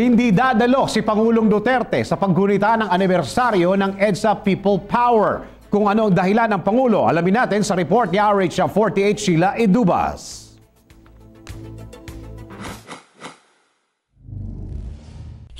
Hindi dadalo si Pangulong Duterte sa paggunita ng anibersaryo ng EDSA People Power. Kung ano ang dahilan ng Pangulo, alamin natin sa report ni RH 48 Sheila Edubas.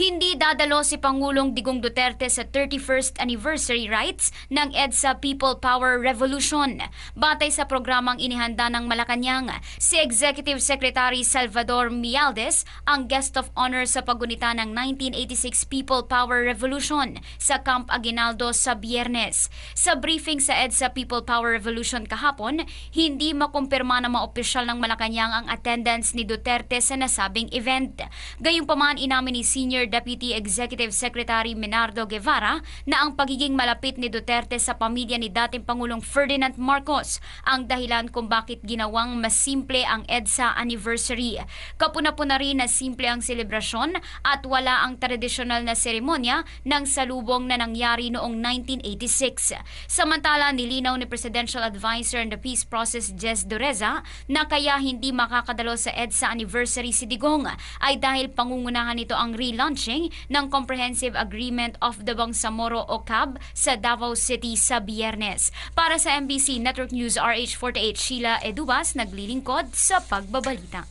Hindi dadalo si Pangulong Digong Duterte sa 31st anniversary rights ng EDSA People Power Revolution. Batay sa programang inihanda ng Malacanang, si Executive Secretary Salvador Mialdes ang guest of honor sa paggunita ng 1986 People Power Revolution sa Camp Aguinaldo sa Biyernes. Sa briefing sa EDSA People Power Revolution kahapon, hindi makumpirma ng mga opisyal ng Malacanang ang attendance ni Duterte sa nasabing event. Gayunpaman inamin ni Senior Deputy Executive Secretary Menardo Guevara na ang pagiging malapit ni Duterte sa pamilya ni dating Pangulong Ferdinand Marcos ang dahilan kung bakit ginawang mas simple ang EDSA anniversary. Kapuna-puna rin na simple ang selebrasyon at wala ang tradisyonal na seremonya ng salubong na nangyari noong 1986. Samantala, nilinaw ni Presidential Advisor on the Peace Process Jess Dureza na kaya hindi makakadalo sa EDSA anniversary si Digong ay dahil pangungunahan nito ang relaunch launching ng Comprehensive Agreement of the Bangsamoro o CAB sa Davao City sa Biyernes. Para sa MBC Network News RH48 Sheila Edubas naglilingkod sa pagbabalita.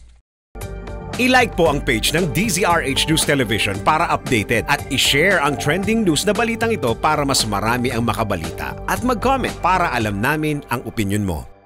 I-like po ang page ng DZRH News Television para updated at i-share ang trending news na balitang ito para mas marami ang makabalita. At mag-comment para alam namin ang opinion mo.